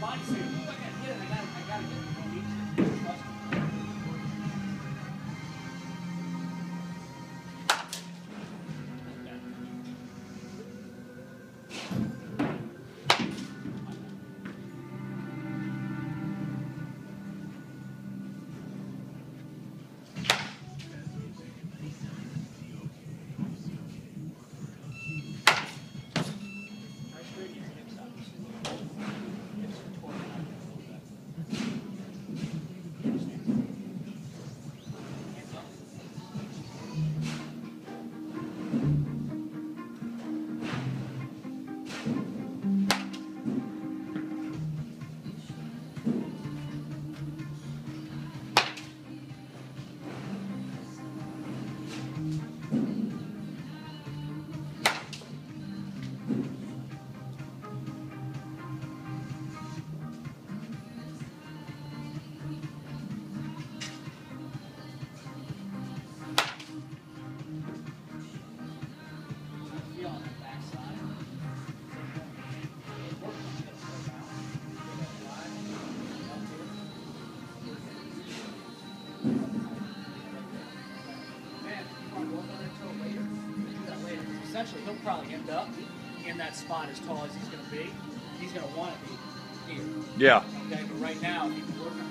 bodysuit. Look, I gotta get it. I gotta, I gotta get it. Essentially, he'll probably end up in that spot as tall as he's going to be. He's going to want to be here. Yeah. Okay, but right now, if he can work on